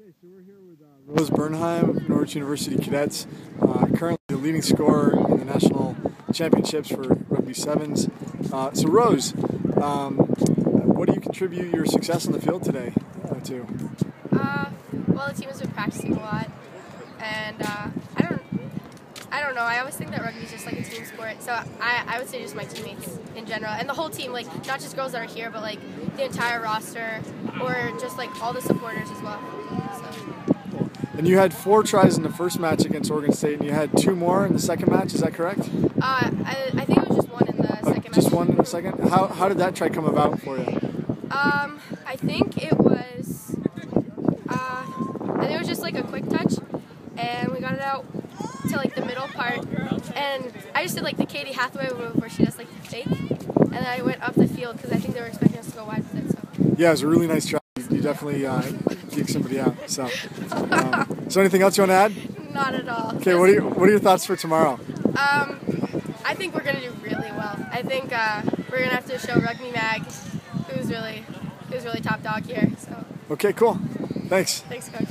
Okay, so we're here with uh, Rose Bernheim, Norwich University Cadets, uh, currently the leading scorer in the national championships for rugby sevens. Uh, so, Rose, um, what do you contribute your success on the field today uh, to? Uh, well, the team has been practicing a lot, and uh, I don't, know. I always think that rugby is just like a team sport. So I, I would say just my teammates in general, and the whole team, like not just girls that are here, but like the entire roster, or just like all the supporters as well. So. And you had four tries in the first match against Oregon State, and you had two more in the second match. Is that correct? Uh, I, I think it was just one in the Oh, second just match. one in the second. How, how did that try come about for you? Um, I think it was, uh, I think it was just like a quick touch, and we got it out to like the middle part, and I just did like the Katie Hathaway move where she does like the fake, and then I went up the field because I think they were expecting us to go wide with it. So, Yeah, it was a really nice try. You definitely uh, geeked somebody out. So, um, so anything else you want to add? not at all. Okay, what are your, what are your thoughts for tomorrow? Um, I think we're gonna do really well. I think uh, we're gonna have to show Rugby Mag who's really who's really top dog here. So, Okay, cool. Thanks. thanks, coach.